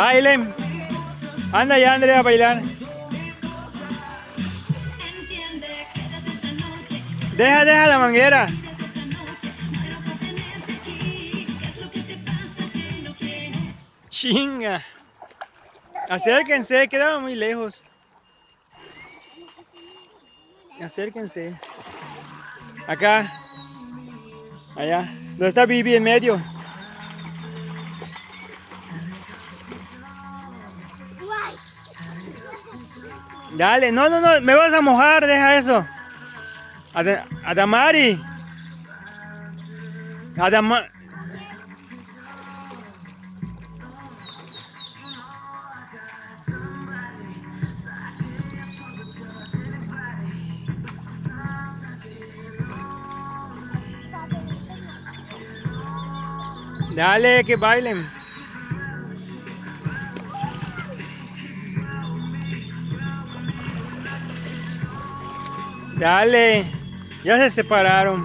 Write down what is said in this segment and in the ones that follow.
Bailen. Anda ya, Andrea, a bailar. Deja, deja la manguera. Chinga. Acérquense, quedaba muy lejos. Acérquense. Acá. Allá. ¿Dónde está Vivi en medio? Dale, no, no, no, me vas a mojar, deja eso. Ad Adamari. Adama Dale, que bailen. Dale, ya se separaron.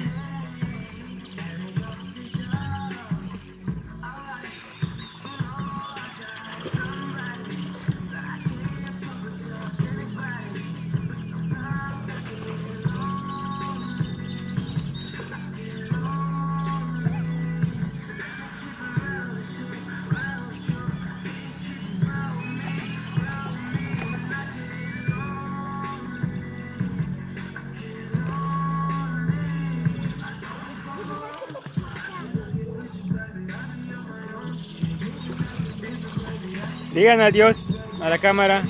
Digan adiós a la cámara.